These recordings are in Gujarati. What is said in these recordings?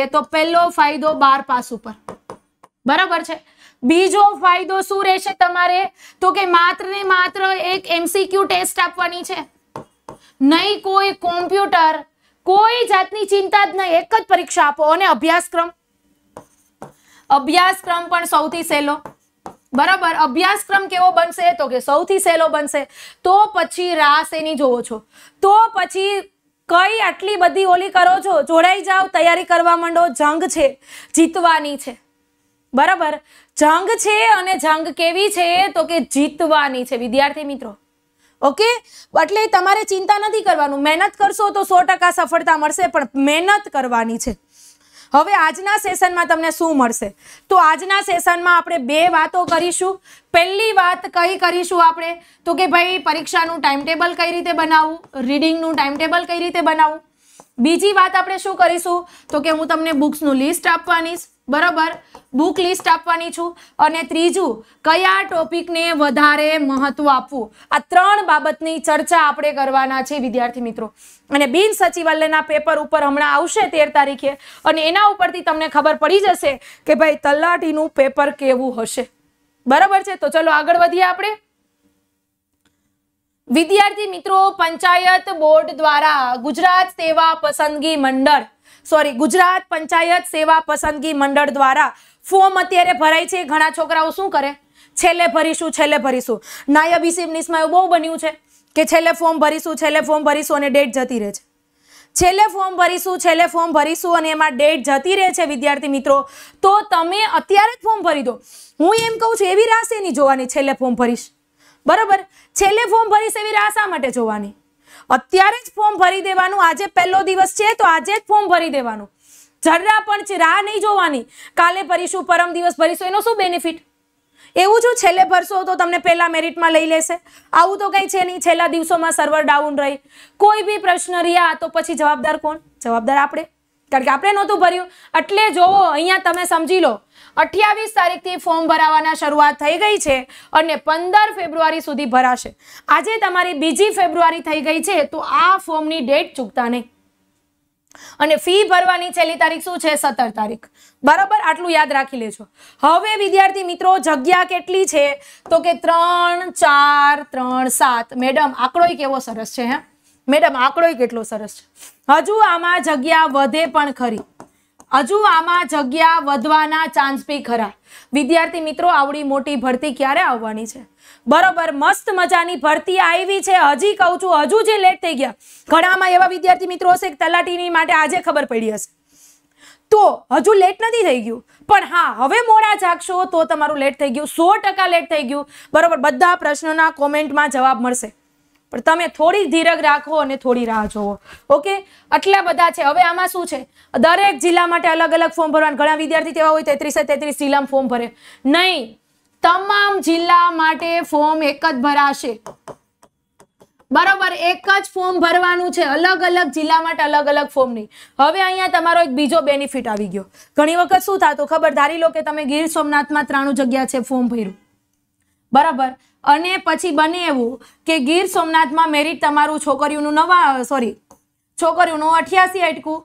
કરીએ તો પહેલો ફાયદો બાર પાસ ઉપર. બરાબર છે? બીજો ફાયદો શું રહેશે તમારે? તો કે માત્ર ને માત્ર એક એમસીક્યુ ટેસ્ટ આપવાની છે. નહીં કોઈ કોમ્પ્યુટર, કોઈ જાતની ચિંતા જ નહીં, એક જ પરીક્ષા આપો અને અભ્યાસક્રમ. અભ્યાસક્રમ પણ સૌથી સહેલો. બરાબર? અભ્યાસક્રમ કેવો બનશે? તો કે સૌથી સહેલો બનશે. તો પછી રાસ એની જોવો છો. તો પછી કઈ આટલી બધી ઓલી કરો છો? જોડાઈ જાઓ, તૈયારી કરવા માંડો. જંગ છે, જીતવાની છે. બરાબર? જંગ છે અને જંગ કેવી છે તો કે જીતવાની છે. વિદ્યાર્થી મિત્રો, ઓકે? એટલે તમારે ચિંતા નથી કરવાનું. મહેનત કરશો તો સો ટકા સફળતા મળશે, પણ મહેનત કરવાની છે. હવે આજના સેશનમાં તમને શું મળશે? તો આજના સેશનમાં આપણે બે વાતો કરીશું. પહેલી વાત કઈ કરીશું આપણે? તો કે ભાઈ, પરીક્ષાનું ટાઈમ ટેબલ કઈ રીતે બનાવવું? રીડિંગનું ટાઈમ ટેબલ કઈ રીતે બનાવવું? બીજી વાત આપણે શું કરીશું? તો કે હું તમને બુક્સનું લિસ્ટ આપવાની બરાબર? બુક લિસ્ટ આપવાની છું. અને ત્રીજું, કયા ટોપિકને વધારે મહત્વ આપવું? આ ત્રણ બાબતની ચર્ચા આપણે કરવાના છે વિદ્યાર્થી મિત્રો. અને બિન સચિવાલયના પેપર ઉપર હમણાં આવશે તેર તારીખે. અને એના ઉપરથી તમને ખબર પડી જશે કે ભાઈ તલાટીનું પેપર કેવું હશે. બરાબર છે? તો ચલો આગળ વધીએ આપણે. વિદ્યાર્થી મિત્રો, પંચાયત બોર્ડ દ્વારા ગુજરાત સેવા પસંદગી મંડળ સોરી ગુજરાત પંચાયત સેવા પસંદગી મંડળ દ્વારા ફોર્મ અત્યારે ભરાય છે. ઘણા છોકરાઓ શું કરે? છેલ્લે ભરીશું છેલ્લે ભરીશું. નાયબ ઇસિમનીસમાં એવું બહુ બન્યું છે કે છેલ્લે ફોર્મ ભરીશું, છેલ્લે ફોર્મ ભરીશું અને ડેટ જતી રહે છે. છેલ્લે ફોર્મ ભરીશું, છેલ્લે ફોર્મ ભરીશું અને એમાં ડેટ જતી રહે છે, વિદ્યાર્થી મિત્રો. તો તમે અત્યારે જ ફોર્મ ભરી દો. હું એમ કહું છું, એવી રાશે નહીં જોવાની, છેલ્લે ફોર્મ ભરીશ. બરાબર? છેલ્લે ફોર્મ ભરીશ એવી રાહ માટે જોવાની? અત્યારે જ ફોર્મ ભરી દેવાનું. આજે પહેલો દિવસ છે, તો આજે જ ફોર્મ ભરી દેવાનું. જરા પણ રાહ નહીં જોવાની. કાલે ભરીશું, પરમ દિવસ ભરીશું, એનો શું બેનિફિટ એવું જો છેલ્લે ભરશો તો તમને પહેલા મેરિટમાં લઈ લેશે. આવું તો કંઈ છે નહીં. છેલ્લા દિવસોમાં સર્વર ડાઉન રહી. કોઈ બી પ્રશ્ન રહ્યા તો પછી જવાબદાર કોણ? જવાબદાર આપણે. કારણ કે આપણે નહોતું ભર્યું. એટલે જોવો, અહીંયા તમે સમજી લો. અઠ્યાવીસ તારીખથી ફોર્મ ભરાવાના શરૂઆત થઈ ગઈ છે અને પંદર ફેબ્રુઆરી સુધી ભરાશે. આજે તમારી બીજી ફેબ્રુઆરી થઈ ગઈ છે, તો આ ફોર્મની ડેટ ચૂકતા નહીં. અને ફી ભરવાની છેલ્લી તારીખ શું છે? સત્તર તારીખ. બરાબર? આટલું યાદ રાખી લેજો. હવે વિદ્યાર્થી મિત્રો, જગ્યા કેટલી છે? તો કે ત્રણ ચાર ત્રણ સાત. મેડમ આંકડોય કેવો સરસ છે, હે? મેડમ આંકડોય કેટલો સરસ છે. હજુ આમાં જગ્યા વધે પણ ખરી. હજુ આમાં જગ્યા વધવાના ચાન્સ બી ખરા. વિદ્યાર્થી મિત્રો, આવડી મોટી ભરતી ક્યારે આવવાની છે? બરોબર, મસ્ત મજાની ભરતી આવી છે. હજી કહું છું, હજુ જે લેટ થઈ ગયા. ઘણામાં એવા વિદ્યાર્થી મિત્રો હશે તલાટીની માટે આજે ખબર પડી હશે. તો હજુ લેટ નથી થઈ ગયું. પણ હા, હવે મોડા જાગશો તો તમારું લેટ થઈ ગયું. સો ટકા લેટ થઈ ગયું. બરોબર, બધા પ્રશ્નોના કોમેન્ટમાં જવાબ મળશે. પણ તમે થોડી ધીરજ રાખો અને થોડી રાહ જોવો. ઓકે આટલા બધા છે. હવે આમાં શું છે? દરેક જિલ્લા માટે અલગ અલગ ફોર્મ ભરવાના. ઘણા વિદ્યાર્થી તેવા હોય, તેત્રીસે તેત્રીસ જિલ્લામાં ફોર્મ ભરે. નહીં. તમામ જિલ્લા માટે ફોર્મ એક જ ભરાશે. બરોબર? એક જ ફોર્મ ભરવાનું છે. અલગ અલગ જિલ્લા માટે અલગ અલગ ફોર્મ નહીં હવે અહીંયા તમારો એક બીજો બેનિફિટ આવી ગયો. ઘણી વખત શું થતું? ખબર? ધારી લો કે તમે ગીર સોમનાથમાં ત્રાણું જગ્યા છે ફોર્મ ભર્યું. બરાબર? અને પછી બને એવું કે ગીર સોમનાથમાં મેરિટ તમારું છોકરીઓનું નવા સોરી છોકરીઓનું અઠ્યાસી અટકું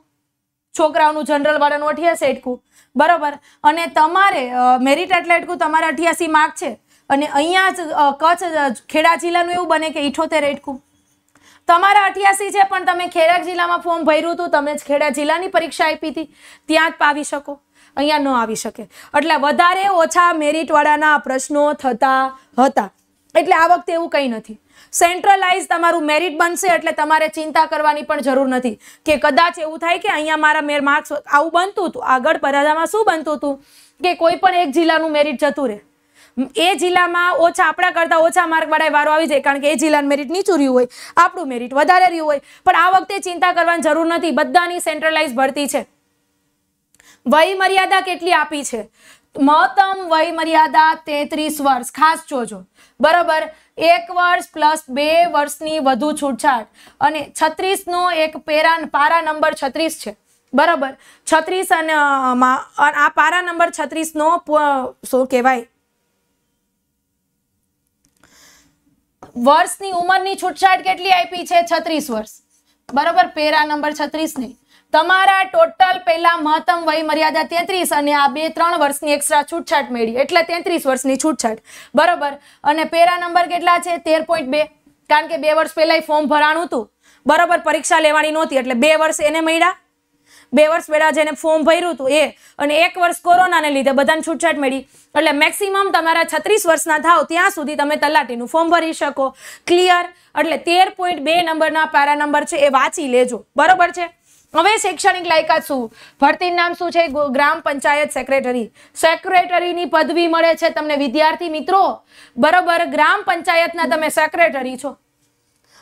છોકરાઓનું જનરલ વાળાનું અઠ્યાસી અટકું બરાબર? અને તમારે મેરિટ એટલે અટકું તમારે અઠ્યાસી માર્ક છે. અને અહીંયા જ કચ્છ ખેડા જિલ્લાનું એવું બને કે ઇઠોતેર અટકું તમારા અઠ્યાસી છે, પણ તમે ખેડા જિલ્લામાં ફોર્મ ભર્યું હતું, તમે જ ખેડા જિલ્લાની પરીક્ષા આપી હતી. ત્યાં જ પાવી શકો. અહીંયા ન આવી શકે. એટલે વધારે ઓછા મેરિટવાળાના પ્રશ્નો થતા હતા. એટલે આ વખતે એવું કંઈ નથી. સેન્ટ્રલાઇઝ તમારું મેરિટ બનશે એટલે તમારે ચિંતા કરવાની પણ જરૂર નથી. કે કદાચ એવું થાય કે અહીંયા મારા મેર માર્ક્સ આવું બનતું હતું. આગળ પરાધામાં શું બનતું હતું? કે કોઈ પણ એક જિલ્લાનું મેરિટ જતું રહે. એ જિલ્લામાં ઓછા, આપણા કરતાં ઓછા માર્કવાળા વારો આવી જાય, કારણ કે એ જિલ્લાનું મેરિટ નીચું રહ્યું હોય, આપણું મેરિટ વધારે રહ્યું હોય. પણ આ વખતે ચિંતા કરવાની જરૂર નથી. બધાની સેન્ટ્રલાઇઝ ભરતી છે. વય મર્યાદા કેટલી આપી છે? મહત્તમ વય મર્યાદા તેત્રીસ વર્ષ. ખાસ જોજો. બરાબર? એક વર્ષ પ્લસ બે વર્ષની વધુ છૂટછાટ. અને છત્રીસ નો એક પેરા પારા નંબર છત્રીસ છે. બરાબર? છત્રીસ અને આ પારા નંબર છત્રીસ નો શું કહેવાય? વર્ષની ઉંમરની છૂટછાટ કેટલી આપી છે? છત્રીસ વર્ષ. બરાબર? પેરા નંબર છત્રીસ નહીં તમારા ટોટલ પહેલા મહત્તમ વય મર્યાદા તેત્રીસ અને આ બે, ત્રણ વર્ષની એક્સ્ટ્રા છૂટછાટ મેળવી. એટલે તેત્રીસ વર્ષની છૂટછાટ. બરોબર? અને પેરા નંબર કેટલા છે? તેર પોઈન્ટ બે. કારણ કે બે વર્ષ પહેલા ફોર્મ ભરાણું હતું. બરોબર? પરીક્ષા લેવાની નહોતી, એટલે બે વર્ષ એને મળ્યા. બે વર્ષ પહેલા જેને ફોર્મ ભર્યું હતું, એ. અને એક વર્ષ કોરોનાને લીધે બધાને છૂટછાટ મળી. એટલે મેક્સિમમ તમારા છત્રીસ વર્ષના થાવ ત્યાં સુધી તમે તલાટીનું ફોર્મ ભરી શકો. ક્લિયર એટલે તેર પોઈન્ટ બે નંબરના પારા નંબર છે, એ વાંચી લેજો. બરોબર છે? હવે શૈક્ષણિક લાયકાત શું? ભરતીનું નામ શું છે? ગ્રામ પંચાયત સેક્રેટરી. સેક્રેટરીની પદવી મળે છે તમને વિદ્યાર્થી મિત્રો? બરોબર, ગ્રામ પંચાયતના તમે સેક્રેટરી છો.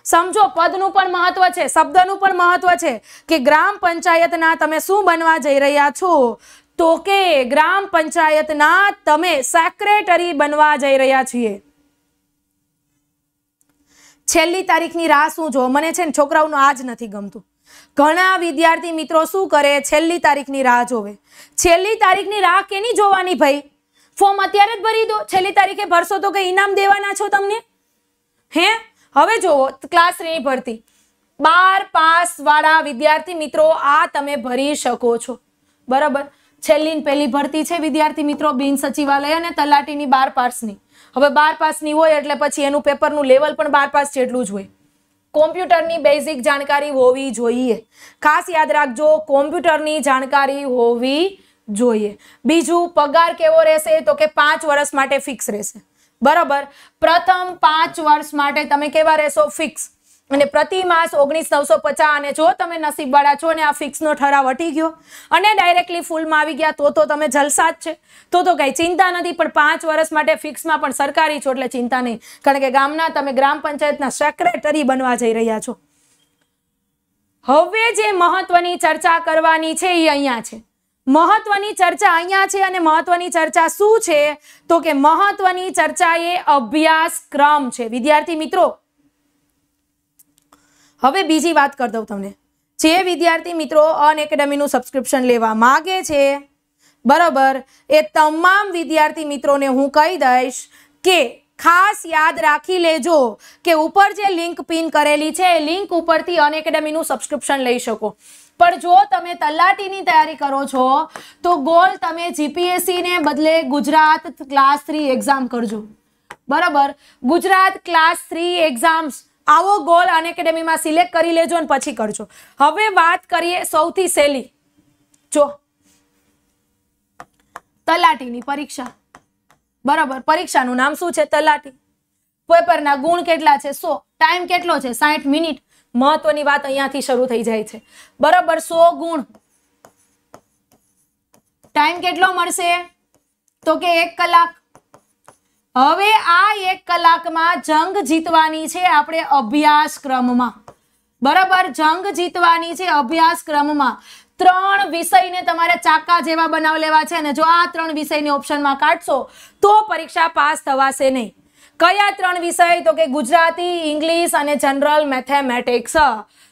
સમજો, પદનું પણ મહત્વ છે, શબ્દનું પણ મહત્વ છે કે ગ્રામ પંચાયતના તમે શું બનવા જઈ રહ્યા છો? તો કે ગ્રામ પંચાયતના તમે સેક્રેટરી બનવા જઈ રહ્યા છીએ. છેલ્લી તારીખની રાહ શું જો મને છે ને છોકરાઓનું આ જ નથી ગમતું. ઘણા વિદ્યાર્થી મિત્રો શું કરે? છેલ્લી તારીખની રાહ જોવે. છેલ્લી તારીખની રાહ કેની જોવાની ભાઈ? ફોર્મ અત્યારે જ ભરી દો. છેલ્લી તારીખે ભરશો તો કઈ ઇનામ દેવાના છો તમને? હે? હવે જોવો, ક્લાસ થ્રી ભરતી. બાર પાસ વાળા વિદ્યાર્થી મિત્રો, આ તમે ભરી શકો છો. બરાબર? છેલ્લી પહેલી ભરતી છે વિદ્યાર્થી મિત્રો, બિન સચિવાલય અને તલાટીની બાર પાસની. હવે બાર પાસની હોય એટલે પછી એનું પેપરનું લેવલ પણ બાર પાસ જેટલું જ હોય. કોમ્પ્યુટરની બેઝિક જાણકારી હોવી જોઈએ. ખાસ યાદ રાખજો, કોમ્પ્યુટરની જાણકારી હોવી જોઈએ. બીજું, પગાર કેવો રહેશે? તો કે પાંચ વર્ષ માટે ફિક્સ રહેશે. બરાબર? પ્રથમ પાંચ વર્ષ માટે તમે કેવા રહેશો? ફિક્સ અને પ્રતિ માસ ઓગણીસ નવસો પચાસ અને જો તમે નસીબવાળા છો ને આ ફિક્સનો ઠરાવ હટી ગયો અને ડાયરેક્ટલી ફૂલમાં આવી ગયા, તો તો તમે જલસા જ છે. તો તો કંઈ ચિંતા નથી, પણ પાંચ વર્ષ માટે ફિક્સમાં પણ સરકારી છો, એટલે ચિંતા નહીં. કારણ કે ગામના તમે ગ્રામ પંચાયતના સેક્રેટરી બનવા જઈ રહ્યા છો. હવે જે મહત્વની ચર્ચા કરવાની છે એ અહીંયા છે. મહત્વની ચર્ચા અહીંયા છે અને મહત્વની ચર્ચા શું છે? તો કે મહત્વની ચર્ચા એ અભ્યાસક્રમ છે. વિદ્યાર્થી મિત્રો હવે બીજી વાત કરી દઉં તમને. જે વિદ્યાર્થી મિત્રો અન એકેડમીનું સબસ્ક્રિપ્શન લેવા માગે છે, બરાબર, એ તમામ વિદ્યાર્થી મિત્રોને હું કહી દઈશ કે ખાસ યાદ રાખી લેજો કે ઉપર જે લિંક પિન કરેલી છે, એ લિંક ઉપરથી અન એકેડમીનું સબસ્ક્રિપ્શન લઈ શકો. પણ જો તમે તલાટીની તૈયારી કરો છો, તો ગોલ તમે જીપીએસસીને બદલે ગુજરાત ક્લાસ થ્રી એક્ઝામ કરજો. બરાબર? ગુજરાત ક્લાસ થ્રી એક્ઝામ્સ આવો ગોલ અન એકેડમીમાં સિલેક્ટ કરી લેજો અને પછી કરજો. હવે વાત કરીએ સૌથી સહેલી. જો. તલાટીની પરીક્ષા. બરાબર, પરીક્ષાનું નામ શું છે તલાટી? પેપરના ગુણ કેટલા છે? સો. ટાઈમ કેટલો છે? સાઠ મિનિટ. મહત્વની વાત અહીંયાથી શરૂ થઈ જાય છે. બરાબર, સો ગુણ. ટાઈમ કેટલો મળશે? તો કે એક કલાક. હવે આ એક કલાકમાં જંગ જીતવાની છે આપણે અભ્યાસક્રમમાં. બરાબર, જંગ જીતવાની છે અભ્યાસક્રમમાં. ત્રણ વિષયને તમારે ચાકા જેવા બનાવ લેવા છે અને જો આ ત્રણ વિષયને ઓપ્શનમાં કાઢશો, તો પરીક્ષા પાસ થવાશે નહીં. કયા ત્રણ વિષય? તો કે ગુજરાતી, ઇંગ્લિશ અને જનરલ મેથેમેટિક્સ.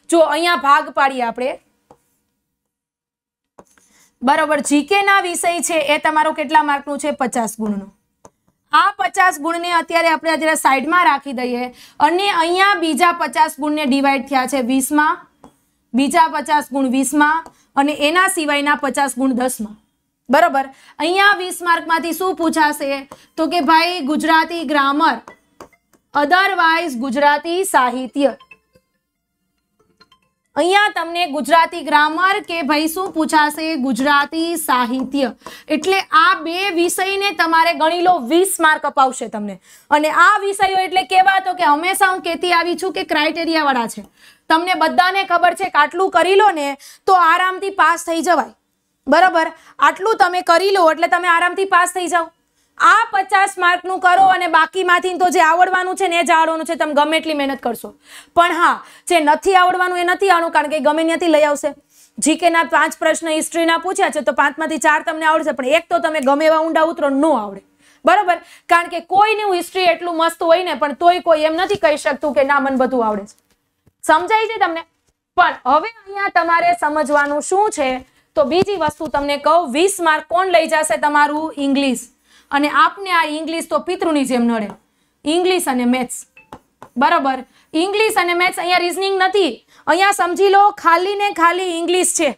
જો અહીંયા ભાગ પાડીએ આપણે. બરાબર, જીકેના વિષય છે, એ તમારો કેટલા માર્કનું છે? પચાસ ગુણનું. આ પચાસ ગુણને અત્યારે આપણે જરા સાઈડમાં રાખી દઈએ. અને અહીંયા બીજા પચાસ ગુણને ડિવાઈડ થયા છે વીસમાં. બીજા પચાસ ગુણ વીસમાં અને એના સિવાયના પચાસ ગુણ દસમાં. બરોબર? અહીંયા વીસ માર્કમાંથી શું પૂછાશે? તો કે ભાઈ ગુજરાતી ગ્રામર અધરવાઇઝ ગુજરાતી સાહિત્ય. અહીંયા તમને ગુજરાતી ગ્રામર કે ભાઈ શું પૂછાશે? ગુજરાતી સાહિત્ય. એટલે આ બે વિષયને તમારે ગણી લો, વીસ માર્ક અપાવશે તમને. અને આ વિષયો એટલે કેવા તો કે હંમેશા હું કહેતી આવી છું કે ક્રાઇટેરિયાવાળા છે. તમને બધાને ખબર છે કે આટલું કરી લો ને તો આરામથી પાસ થઈ જવાય. બરાબર? આટલું તમે કરી લો એટલે તમે આરામથી પાસ થઈ જાઓ. આ પચાસ માર્કનું કરો અને બાકીમાંથી તો જે આવડવાનું છે ને એ જ આવડવાનું છે, તમે ગમે એટલી મહેનત કરશો. પણ હા, જે નથી આવડવાનું એ નથી આવવાનું કારણ કે ગમે ત્યાંથી લઈ આવશે. જીકેના પાંચ પ્રશ્ન હિસ્ટ્રીના પૂછ્યા છે, તો પાંચમાંથી ચાર તમને આવડશે, પણ એક તો તમે ગમે એવા ઊંડા ઉતરો ન આવડે. બરાબર? કારણ કે કોઈનું હિસ્ટ્રી એટલું મસ્ત હોય ને, પણ તોય કોઈ એમ નથી કહી શકતું કે ના, મને બધું આવડે છે. સમજાય છે તમને? પણ હવે અહીંયા તમારે સમજવાનું શું છે? તો બીજી વસ્તુ તમને કહું, વીસ માર્ક કોણ લઈ જશે તમારું? ઇંગ્લિશ. અને આપને આ ઇંગ્લિશ તો પિતૃની જેમ નડે. ઇંગ્લિશ અને મેથ્સ બરાબર? ઇંગ્લિશ અને મેથ્સ અહીંયા રીઝનિંગ નથી. અહીંયા સમજી લો, ખાલી ને ખાલી ઇંગ્લિશ છે.